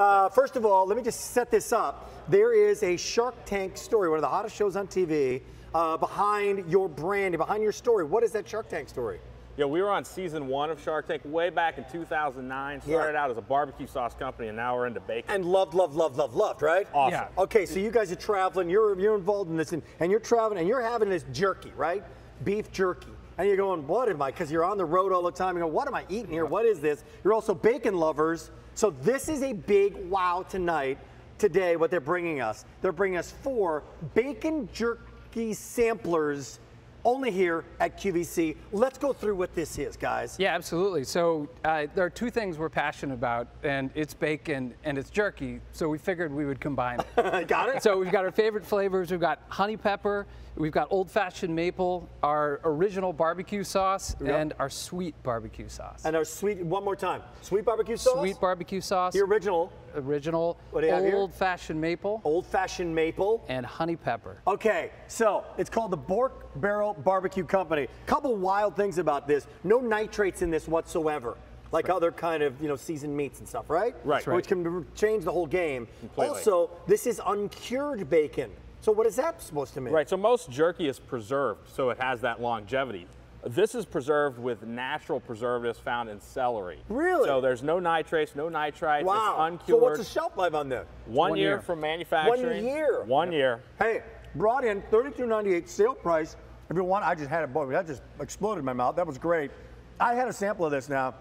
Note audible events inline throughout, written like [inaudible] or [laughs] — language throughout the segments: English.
Uh, first of all, let me just set this up. There is a Shark Tank story, one of the hottest shows on TV, uh, behind your brand, behind your story. What is that Shark Tank story? Yeah, we were on season one of Shark Tank way back in 2009. Started Yeah. out as a barbecue sauce company, and now we're into bacon. And loved, loved, loved, loved, loved, right? Awesome. Yeah. Okay, so you guys are traveling. You're you're involved in this, and, and you're traveling, and you're having this jerky, right? Beef jerky, and you're going, what am I? Because you're on the road all the time. You go, what am I eating here? What is this? You're also bacon lovers, so this is a big wow tonight. Today, what they're bringing us, they're bringing us four bacon jerky samplers. Only here at QVC. Let's go through what this is, guys. Yeah, absolutely. So uh, there are two things we're passionate about, and it's bacon and it's jerky. So we figured we would combine it. [laughs] Got it? so we've got our favorite flavors. We've got honey pepper, we've got old fashioned maple, our original barbecue sauce, Yep. and our sweet barbecue sauce. And our sweet, one more time. Sweet barbecue sauce? Sweet barbecue sauce, The original, original, What do you have here? old fashioned maple, old fashioned maple. and honey pepper. Okay, so it's called the Pork Barrel Barbecue Company. Couple wild things about this. No nitrates in this whatsoever. Like other kind of, you know, seasoned meats and stuff, right? Right. Which can change the whole game. Completely. Also, this is uncured bacon. So what is that supposed to mean? Right, so most jerky is preserved, so it has that longevity. This is preserved with natural preservatives found in celery. Really? So there's no nitrates, no nitrites. Wow. It's uncured. So what's the shelf life on this? one, One year, year. from manufacturing. One year? One year. Hey, brought in $32.98 sale price. If you want, I just had it. Boy, that just exploded in my mouth. That was great. I had a sample of this now.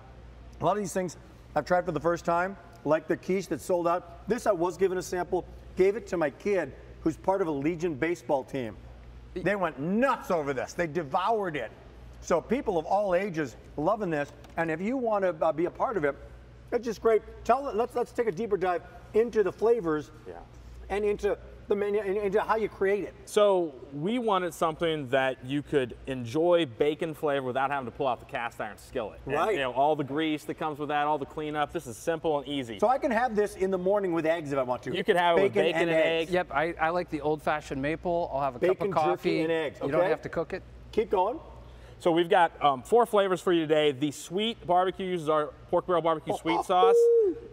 A lot of these things I've tried for the first time, like the quiche that sold out. This I was given a sample, gave it to my kid who's part of a Legion baseball team. They went nuts over this. They devoured it. So people of all ages loving this. And if you want to uh, be a part of it, it's just great. Tell let's let's take a deeper dive into the flavors Yeah. and into the menu and into how you create it. So we wanted something that you could enjoy bacon flavor without having to pull out the cast iron skillet. And, Right. you know, all the grease that comes with that, all the cleanup. This is simple and easy. So I can have this in the morning with eggs if I want to. You can have it with bacon and eggs. Yep, I, I like the old fashioned maple. I'll have a Bacon, cup of jerky, coffee. and eggs, You don't have to cook it. Keep going. So we've got um, four flavors for you today. The sweet barbecue uses our pork barrel barbecue sweet sauce.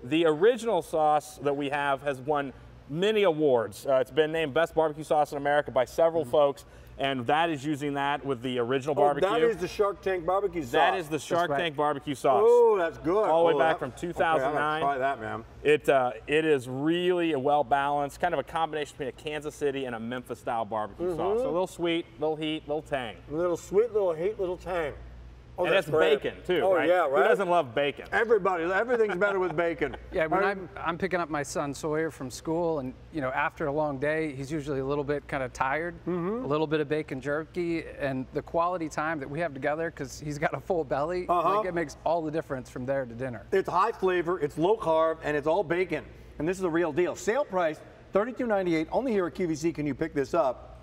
The original sauce that we have has won many awards. Uh, it's been named best barbecue sauce in America by several folks, and that is using that with the original. Oh, barbecue. that is the Shark Tank barbecue sauce. That is the Shark right. Tank barbecue sauce. Oh, that's good. All the way Oh, back that- from Okay, 2009. try that, man. It uh, it is really a well balanced, kind of a combination between a Kansas City and a Memphis style barbecue Mm-hmm. sauce. So a little sweet, little heat, little tang. A little sweet, little heat, little tang. Oh, and that's it's bacon too, Oh right? yeah, Who right. doesn't love bacon? Everybody, [laughs] everything's better with bacon. Yeah, when I- I'm, I'm picking up my son Sawyer from school, and you know, after a long day, he's usually a little bit kind of tired. Mm-hmm. A little bit of bacon jerky, and the quality time that we have together, because he's got a full belly, Uh-huh. like it makes all the difference from there to dinner. It's high flavor, it's low carb, and it's all bacon. And this is the real deal. Sale price, $32.98. Only here at QVC can you pick this up.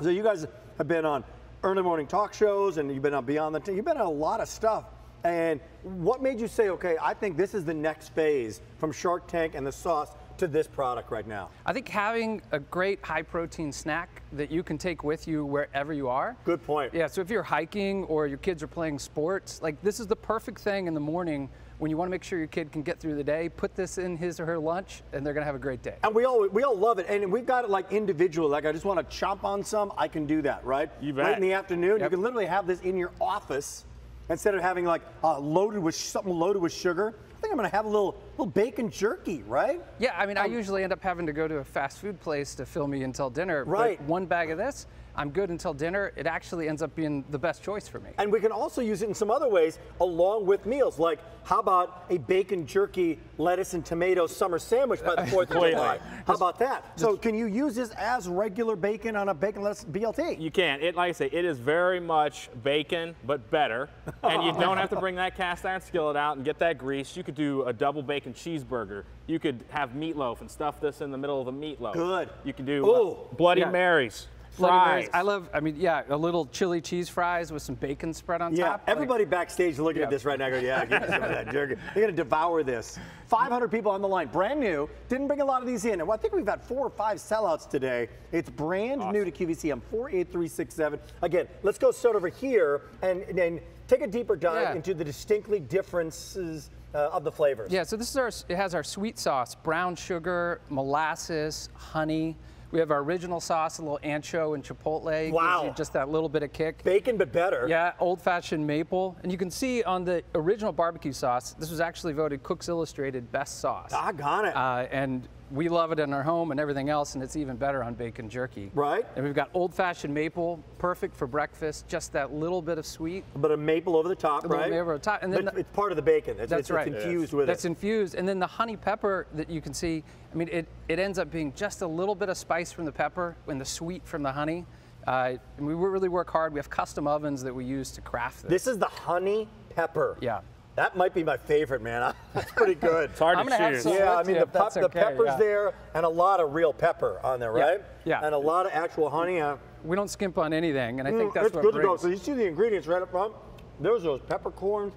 So you guys have been on early morning talk shows, and you've been on Beyond the T. You've been on a lot of stuff. And what made you say, okay, I think this is the next phase from Shark Tank and the sauce to this product right now? I think having a great high protein snack that you can take with you wherever you are. Good point. Yeah, so if you're hiking or your kids are playing sports, like this is the perfect thing in the morning when you want to make sure your kid can get through the day. Put this in his or her lunch, and they're gonna have a great day. And we all we all love it, and we've got it like individual. Like I just want to chomp on some, I can do that, right? You Late bet. in the afternoon, you can literally have this in your office instead of having like uh, loaded with something loaded with sugar. I think I'm gonna have a little little bacon jerky, right? Yeah, I mean, Um, I usually end up having to go to a fast food place to fill me until dinner. Right. But one bag of this, I'm good until dinner. It actually ends up being the best choice for me. And we can also use it in some other ways along with meals. Like, how about a bacon jerky, lettuce, and tomato summer sandwich by the 4th of [laughs] July? How about that? So, can you use this as regular bacon on a bacon lettuce BLT? You can. It, like I say, it is very much bacon, but better. And you [laughs] don't have to bring that cast iron skillet out and get that grease. You could do a double bacon cheeseburger. You could have meatloaf and stuff this in the middle of the meatloaf. Good. You can do Ooh. uh, Bloody Yeah. Marys, Bloody fries. I love, I mean, yeah, a little chili cheese fries with some bacon spread on Yeah, top. Yeah, everybody backstage looking at this right now go, yeah, give me some of that jerky. [laughs] They're gonna devour this. 500 people on the line, brand new. Didn't bring a lot of these in. And I think we've had four or five sellouts today. It's brand new to QVC. I'm 48367. Again, let's go start over here and, and take a deeper dive Yeah. into the distinctly differences uh, of the flavors. Yeah, so this is our, it has our sweet sauce, brown sugar, molasses, honey. We have our original sauce, a little ancho and chipotle. Gives Wow. you just that little bit of kick. Bacon, but better. Yeah, old-fashioned maple. And you can see on the original barbecue sauce, this was actually voted Cook's Illustrated best sauce. Doggone it. Uh, and we love it in our home and everything else, and it's even better on bacon jerky. Right. And we've got old-fashioned maple, perfect for breakfast. Just that little bit of sweet, but a maple over the top, a right? maple over the top, and then But the- it's part of the bacon. It's, That's it's, right. It's infused with That's it. infused, and then the honey pepper that you can see. I mean, it, it ends up being just a little bit of spice from the pepper and the sweet from the honey. Uh, and we really work hard. We have custom ovens that we use to craft this. This is the honey pepper. Yeah. That might be my favorite, man. [laughs] That's pretty good. It's hard I'm to gonna choose. Yeah, I mean the, if that's pep- the okay, pepper's yeah. there and a lot of real pepper on there, Yeah, right? yeah. And a lot of actual honey. Uh, we don't skimp on anything, and I think that's it's what good to go. So you see the ingredients right up front. There's those peppercorns,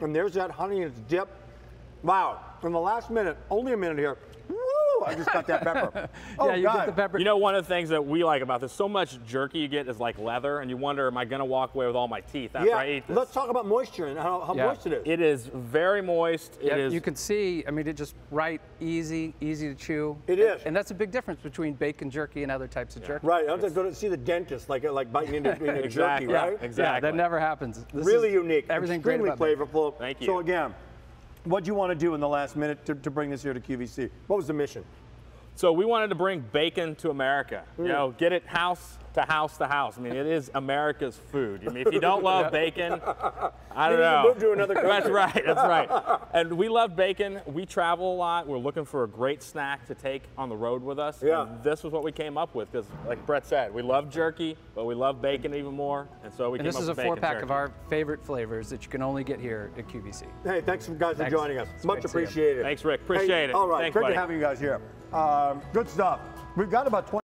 and there's that honey and it's dipped. Wow. In the last minute, only a minute here. Woo! I just got that pepper. [laughs] oh, yeah, you God. get the pepper. You know, one of the things that we like about this, so much jerky you get is like leather, and you wonder, am I going to walk away with all my teeth after Yeah, I eat this? let's talk about moisture and how, how Yeah. moist it is. It is very moist. Yeah, it is. you can see, I mean, it just right, easy, easy to chew. It And- is. And that's a big difference between bacon jerky and other types of jerky. Right, I'm just going to see the dentist, like uh, like biting into, into jerky, right? Yeah, Yeah, Exactly. that never happens. This Really is unique. Everything great extremely about bacon. flavorful. Thank you. So again, what do you want to do in the last minute to, to bring this here to QVC? What was the mission? So we wanted to bring bacon to America. Mm. You know, get it house to house to house. I mean, it is America's food. I mean, if you don't love bacon, [laughs] I don't Maybe you know. move to another That's right. That's right. [laughs] And we love bacon. We travel a lot. We're looking for a great snack to take on the road with us. Yeah. And this was what we came up with because, like Brett said, we love jerky, but we love bacon even more. And so we And came this up is a four-pack of our favorite flavors that you can only get here at QVC. Hey, thanks guys for joining us. It's Much great to see you. appreciated. Thanks, Rick. Appreciate Hey, it. All right, Thanks, great buddy. to have you guys here. Um, good stuff. We've got about 20.